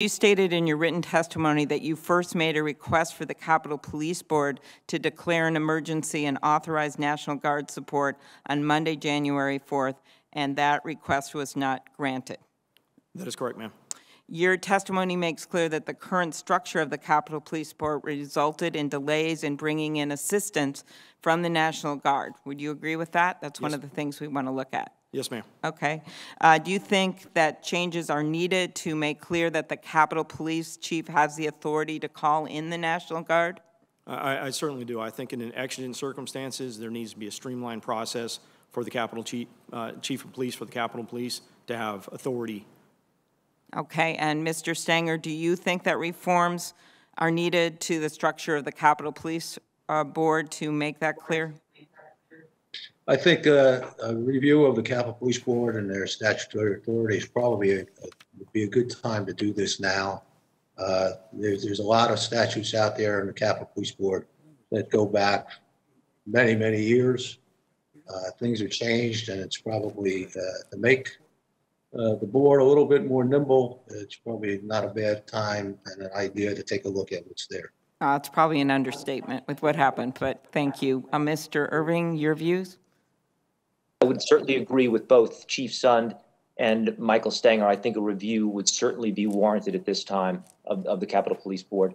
You stated in your written testimony that you first made a request for the Capitol Police Board to declare an emergency and authorize National Guard support on Monday, January 4th, and that request was not granted. That is correct, ma'am. Your testimony makes clear that the current structure of the Capitol Police Board resulted in delays in bringing in assistance from the National Guard. Would you agree with that? That's one of the things we want to look at. Yes, ma'am. Okay. Uh, Do you think that changes are needed to make clear that the Capitol Police Chief has the authority to call in the National Guard? I- I, I certainly do. I think in an exigent circumstances, there needs to be a streamlined process for the Capitol Chief, uh, Chief of Police, for the Capitol Police to have authority. Okay, and Mr. Stenger, do you think that reforms are needed to the structure of the Capitol Police uh, Board to make that clear? I think uh, a review of the Capitol Police Board and their statutory authorities probably, a- a- would be a good time to do this now. Uh, There's, there's a lot of statutes out there in the Capitol Police Board that go back many, many years. Uh, Things have changed and it's probably, uh, to make uh, the board a little bit more nimble, it's probably not a bad time and an idea to take a look at what's there. Uh, It's probably an understatement with what happened, but thank you. Uh, Mr. Irving, your views? I would certainly agree with both Chief Sund and Michael Stenger. I think a review would certainly be warranted at this time of, of the Capitol Police Board.